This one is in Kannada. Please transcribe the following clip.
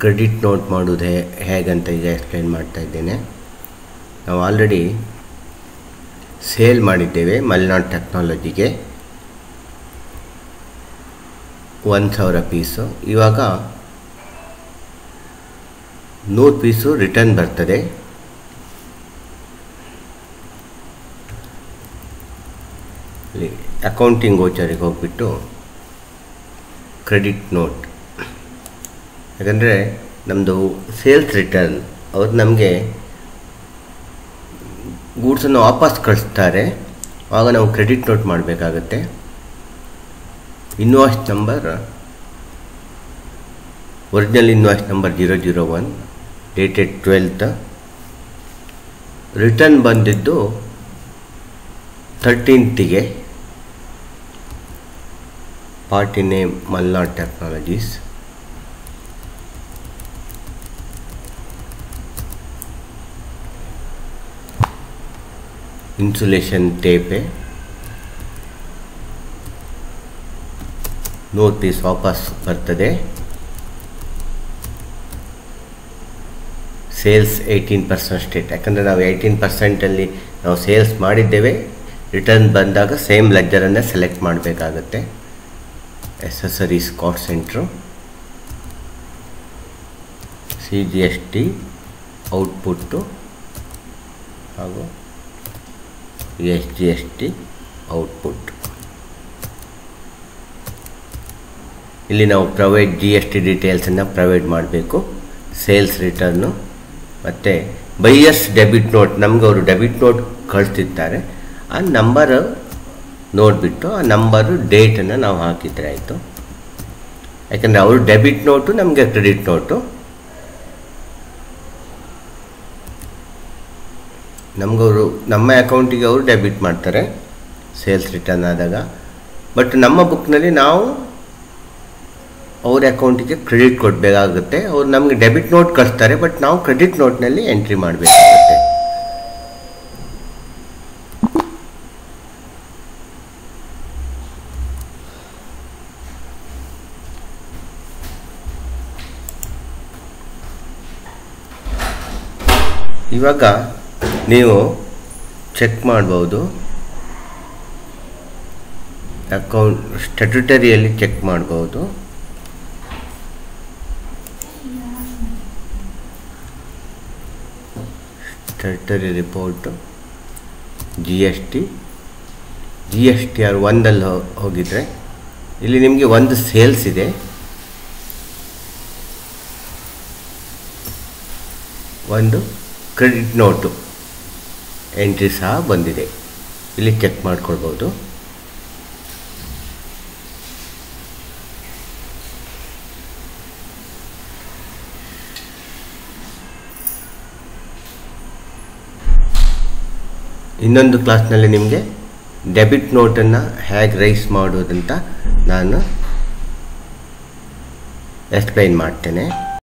ಕ್ರೆಡಿಟ್ ನೋಟ್ ಮಾಡೋದು ಹೇಗಂತ ಈಗ ಎಕ್ಸ್ಪ್ಲೈನ್ ಮಾಡ್ತಾ ಇದ್ದೇನೆ. ನಾವು ಆಲ್ರೆಡಿ ಸೇಲ್ ಮಾಡಿದ್ದೇವೆ ಮಲೆನಾಡು ಟೆಕ್ನಾಲಜಿಗೆ ಒಂದು ಸಾವಿರ ಪೀಸು ಇವಾಗ ನೂರು ಪೀಸು ರಿಟರ್ನ್ ಬರ್ತದೆ. ಅಕೌಂಟಿಂಗ್ ಓಚರಿಗೆ ಹೋಗ್ಬಿಟ್ಟು ಕ್ರೆಡಿಟ್ ನೋಟ್ ಯಾಕಂದರೆ ನಮ್ಮದು ಸೇಲ್ಸ್ ರಿಟರ್ನ್ ಅವ್ರು ನಮಗೆ ಗೂಡ್ಸನ್ನು ವಾಪಸ್ ಕಳಿಸ್ತಾರೆ. ಆಗ ನಾವು ಕ್ರೆಡಿಟ್ ನೋಟ್ ಮಾಡಬೇಕಾಗತ್ತೆ. Invoice number original invoice number zero zero one dated twelfth return ಬಂದಿದ್ದು ಥರ್ಟೀನ್ತಿಗೆ party name Malnad technologies insulation ಟೇಪೆ note piece ವಾಪಸ್ ಬರ್ತದೆ. ಸೇಲ್ಸ್ ಏಯ್ಟೀನ್ ಪರ್ಸೆಂಟ್ ಸ್ಟೇಟ್ ಯಾಕಂದರೆ ನಾವು ಏಯ್ಟೀನ್ ಪರ್ಸೆಂಟಲ್ಲಿ ನಾವು ಸೇಲ್ಸ್ ಮಾಡಿದ್ದೇವೆ. ರಿಟರ್ನ್ ಬಂದಾಗ ಸೇಮ್ ಲೆಜ್ಜರನ್ನೇ ಸೆಲೆಕ್ಟ್ ಮಾಡಬೇಕಾಗತ್ತೆ. ಎಸಸರೀಸ್ cost centre C G S T output ಹಾಗೂ S G S T output ಇಲ್ಲಿ ನಾವು ಪ್ರೊವೈಡ್ ಜಿ ಎಸ್ ಟಿ ಡೀಟೇಲ್ಸನ್ನು ಪ್ರೊವೈಡ್ ಮಾಡಬೇಕು. ಸೇಲ್ಸ್ ರಿಟರ್ನು ಮತ್ತು ಬೈಯರ್ಸ್ ಡೆಬಿಟ್ ನೋಟ್ ನಮ್ಗೆ ಅವರು ಡೆಬಿಟ್ ನೋಟ್ ಕಳಿಸ್ತಿರ್ತಾರೆ. ಆ ನಂಬರ್ ನೋಡಿಬಿಟ್ಟು ಆ ನಂಬರು ಡೇಟನ್ನು ನಾವು ಹಾಕಿದರೆ ಆಯಿತು. ಯಾಕಂದರೆ ಅವರು ಡೆಬಿಟ್ ನೋಟು ನಮಗೆ ಕ್ರೆಡಿಟ್ ನೋಟು ನಮಗವರು, ನಮ್ಮ ಅಕೌಂಟಿಗೆ ಅವರು ಡೆಬಿಟ್ ಮಾಡ್ತಾರೆ ಸೇಲ್ಸ್ ರಿಟರ್ನ್ ಆದಾಗ. ಬಟ್ ನಮ್ಮ ಬುಕ್ನಲ್ಲಿ ನಾವು ಅವ್ರ ಅಕೌಂಟಿಗೆ ಕ್ರೆಡಿಟ್ ಕೊಡಬೇಕಾಗುತ್ತೆ ಅವ್ರು ನಮಗೆ ಡೆಬಿಟ್ ನೋಟ್ ಕಳಿಸ್ತಾರೆ ಬಟ್ ನಾವು ಕ್ರೆಡಿಟ್ ನೋಟ್ನಲ್ಲಿ ಎಂಟ್ರಿ ಮಾಡಬೇಕಾಗುತ್ತೆ. ಇವಾಗ ನೀವು ಚೆಕ್ ಮಾಡ್ಬೋದು. ಅಕೌಂಟ್ ಸ್ಟ್ಯಾಟ್ಯುಟರಿಯಲ್ಲಿ ಚೆಕ್ ಮಾಡ್ಬೋದು. Statutory report G S T G S T R ಒಂದಲ್ಲಿ ಹೋಗಿದ್ರೆ. ಇಲ್ಲಿ ನಿಮಗೆ ಒಂದು ಸೇಲ್ಸ್ ಇದೆ. ಒಂದು ಕ್ರೆಡಿಟ್ ನೋಟು ಎಂಟ್ರಿ ಸಹ ಬಂದಿದೆ. ಇಲ್ಲಿ ಚೆಕ್ ಮಾಡ್ಕೊಳ್ಬೋದು. ಇನ್ನೊಂದು ಕ್ಲಾಸ್ನಲ್ಲಿ ನಿಮಗೆ ಡೆಬಿಟ್ ನೋಟನ್ನು ಹೇಗೆ ರೈಸ್ ಮಾಡೋದಂತ ನಾನು ಎಕ್ಸ್ಪ್ಲೈನ್ ಮಾಡ್ತೇನೆ.